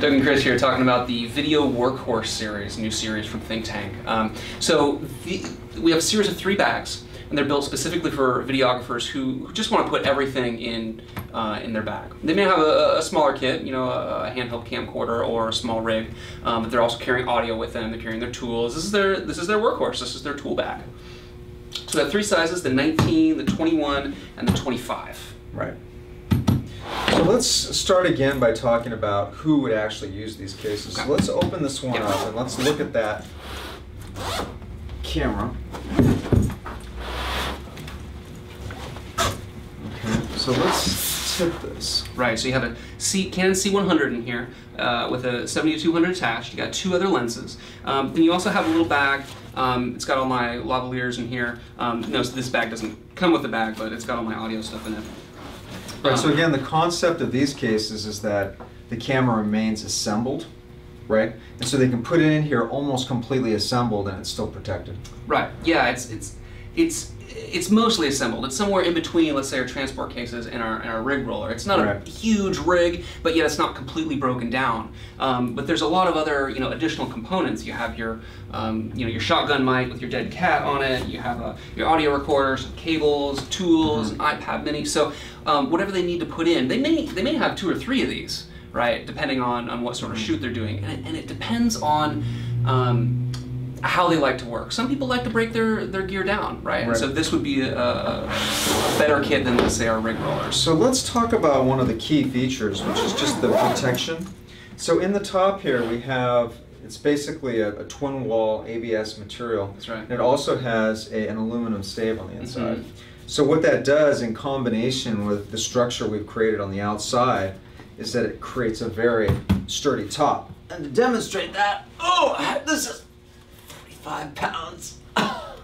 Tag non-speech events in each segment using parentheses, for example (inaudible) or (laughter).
Doug and Chris here talking about the Video Workhorse series, new series from Think Tank. Um, so the, we have a series of three bags, and they're built specifically for videographers who, who just want to put everything in uh, in their bag. They may have a, a, smaller kit, you know, a, handheld camcorder or a small rig, um, but they're also carrying audio with them. They're carrying their tools. This is their this is their workhorse. This is their tool bag. So we have three sizes: the 19, the 21, and the 25. Right. So let's start again by talking about who would actually use these cases. So let's open this one up and let's look at that camera. Okay, so let's tip this. Right, so you have a C, Canon C100 in here uh, with a 7200 attached. You got two other lenses. Um, then you also have a little bag. Um, it's got all my lavaliers in here. Um, no, so this bag doesn't come with the bag, but it's got all my audio stuff in it. Right, so um, again, the concept of these cases is that the camera remains assembled, right? And so they can put it in here almost completely assembled and it's still protected. Right, yeah, it's, it's, it's it's mostly assembled. It's somewhere in between, let's say, our transport cases and our, and our rig roller. It's not right. a huge rig, but yet it's not completely broken down. Um, but there's a lot of other, you know, additional components. You have your, um, you know, your shotgun mic with your dead cat on it. You have a, your audio recorder, some cables, tools, mm -hmm. an iPad Mini. So um, whatever they need to put in, they may they may have two or three of these, right? Depending on on what sort of mm-hmm. shoot they're doing, and it, and it depends on. How they like to work. Some people like to break their, their gear down, right? right. And so this would be a, a, better kit than, let's say, our rig rollers. So let's talk about one of the key features, which is just the protection. So in the top here, we have, it's basically a, a twin wall ABS material. That's right. And it also has a, an aluminum stave on the inside. Mm -hmm. So what that does in combination with the structure we've created on the outside is that it creates a very sturdy top. And to demonstrate that, oh, this is five pounds. I'm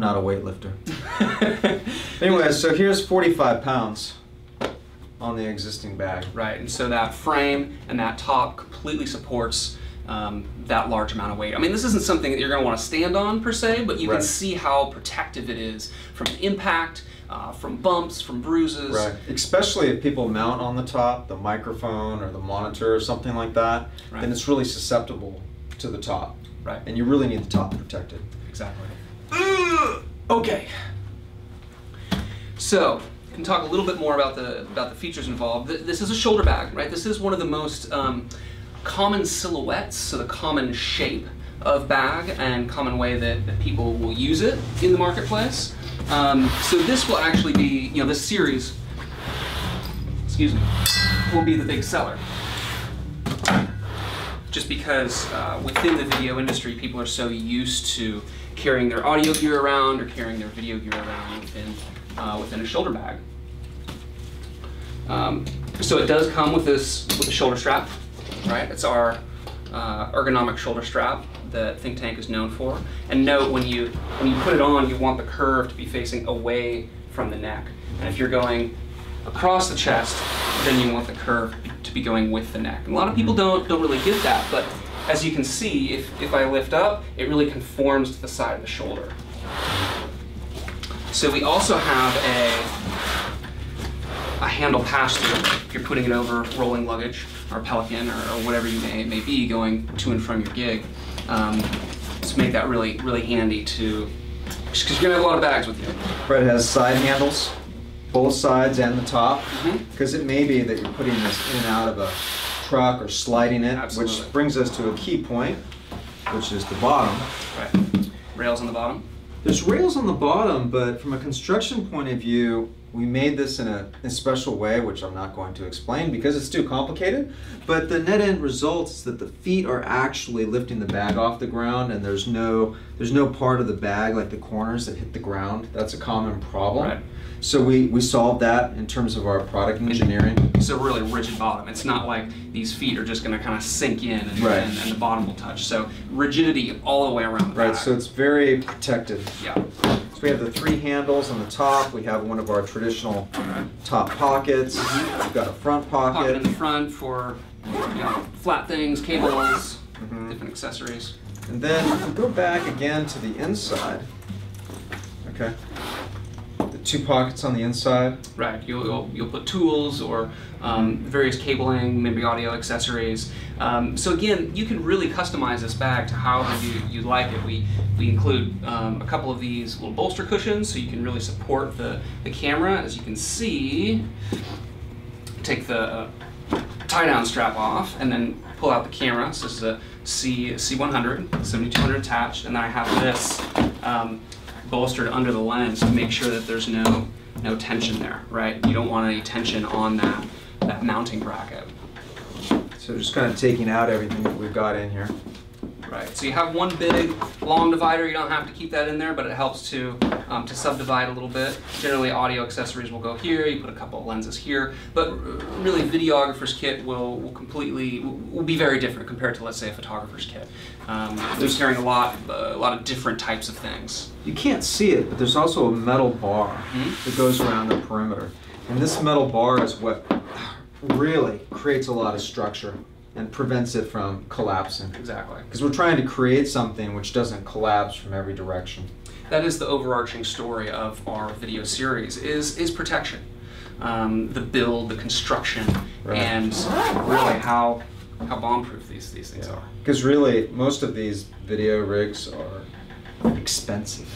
not a weightlifter. (laughs) anyway, so here's 45 pounds on the existing bag. Right, and so that frame and that top completely supports um, that large amount of weight. I mean, this isn't something that you're going to want to stand on per se, but you right. can see how protective it is from impact, uh, from bumps, from bruises. Right, especially if people mount on the top, the microphone or the monitor or something like that, right. then it's really susceptible to the top. Right. And you really need the top protected. Exactly. okay. So, can talk a little bit more about the about the features involved. This is a shoulder bag, right? This is one of the most um, common silhouettes, so the common shape of bag and common way that, that people will use it in the marketplace. Um, so this will actually be, you know, this series, excuse me, will be the big seller just because uh, within the video industry, people are so used to carrying their audio gear around or carrying their video gear around within, uh, within a shoulder bag. Um, so it does come with this with a shoulder strap, right? It's our uh, ergonomic shoulder strap that Think Tank is known for. And note when you when you put it on, you want the curve to be facing away from the neck. And if you're going across the chest, then you want the curve to be going with the neck. And a lot of people don't, don't really get that, but as you can see, if, if I lift up, it really conforms to the side of the shoulder. So we also have a, a handle pass-through if you're putting it over rolling luggage or Pelican or, or whatever you may, may be going to and from your gig. Um, to make that really, really handy to, because you're gonna have a lot of bags with you. Fred has side handles both sides and the top, because mm-hmm. it may be that you're putting this in and out of a truck or sliding it, Absolutely. which brings us to a key point, which is the bottom. Right. Rails on the bottom. There's rails on the bottom, but from a construction point of view, we made this in a, in a, special way, which I'm not going to explain because it's too complicated. But the net end result is that the feet are actually lifting the bag off the ground, and there's no there's no part of the bag like the corners that hit the ground. That's a common problem. Right. So we, we solved that in terms of our product engineering. It's a really rigid bottom. It's not like these feet are just going to kind of sink in and, right. and, and, the bottom will touch. So rigidity all the way around Right, so it's very protected. Yeah. So we have the three handles on the top. We have one of our traditional top pockets. We've got a front pocket. Pocket in the front for you know, flat things, cables, mm -hmm. different accessories. And then if we go back again to the inside, okay, two pockets on the inside. Right. You'll, you'll, you'll put tools or um, various cabling, maybe audio accessories. Um, so again, you can really customize this bag to however you, you like it. We, we include um, a couple of these little bolster cushions so you can really support the, the camera. As you can see, take the uh, tie down strap off and then pull out the camera. So this is a C, C100, 7200 attached, and then I have this um, bolstered under the lens to make sure that there's no no tension there, right? You don't want any tension on that that mounting bracket. So just kind of taking out everything that we've got in here. Right. So you have one big long divider. You don't have to keep that in there, but it helps to um, to subdivide a little bit. Generally, audio accessories will go here. You put a couple of lenses here, but really, videographer's kit will will completely will be very different compared to let's say a photographer's kit. Um, they're carrying a lot a lot of different types of things. You can't see it, but there's also a metal bar Mhm. that goes around the perimeter, and this metal bar is what really creates a lot of structure and prevents it from collapsing. Exactly. Because we're trying to create something which doesn't collapse from every direction. that is the overarching story of our video series is is protection um, the build the construction Right. and really how how bomb proof these these things are Because really, most of these video rigs are expensive,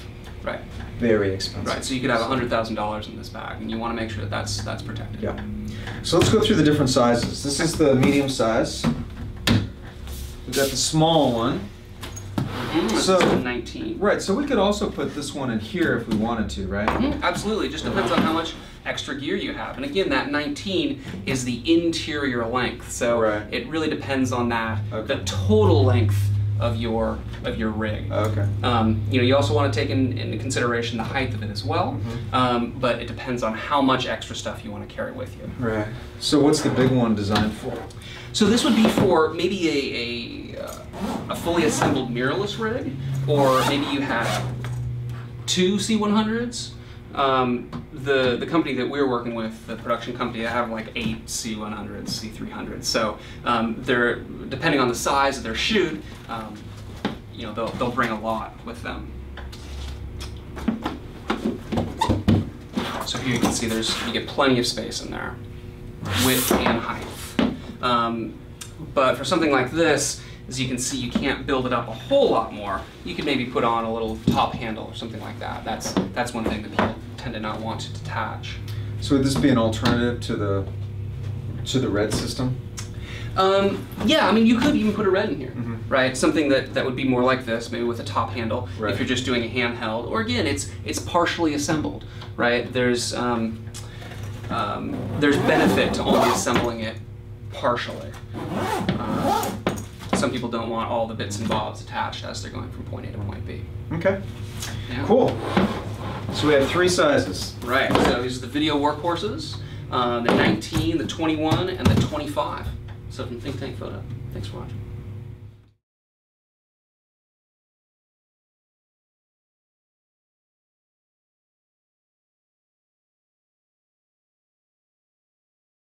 right very expensive. right so you could have a hundred thousand dollars in this bag and you want to make sure that that's that's protected Yeah. So let's go through the different sizes. This is the medium size. We've got the small one. This So- 19 Right, so we could also put this one in here if we wanted to, right? Mhm, absolutely just depends on how much extra gear you have and again that 19 is the interior length so Right. it really depends on that Okay. the total length of your of your rig Okay. Um, you know, you also want to take in, into consideration the height of it as well, Mhm. um, but it depends on how much extra stuff you want to carry with you. Right. So what's the big one designed for? So this would be for maybe a, a, uh, a fully assembled mirrorless rig, or maybe you have two C100s. Um, the the company that we're working with, the production company, they have like eight C100s, C300s. So um, they're depending on the size of their shoot, um, you know, they'll they'll bring a lot with them. So here you can see there's you get plenty of space in there, width and height. Um, but for something like this, as you can see, you can't build it up a whole lot more. You could maybe put on a little top handle or something like that. That's that's one thing that people tend to not want to detach. So would this be an alternative to the to the red system? Um, yeah, I mean, you could even put a red in here, Mhm. right? Something that, that would be more like this, maybe with a top handle, Right. if you're just doing a handheld. Or again, it's it's partially assembled, right? There's um, um, there's benefit to only assembling it partially. Uh, some people don't want all the bits and bobs attached as they're going from point A to point B. Okay. Yeah. Cool. So we have three sizes. Right. So these are the video workhorses: uh, the 19, the 21, and the 25. So from Think Tank Photo. Thanks for watching.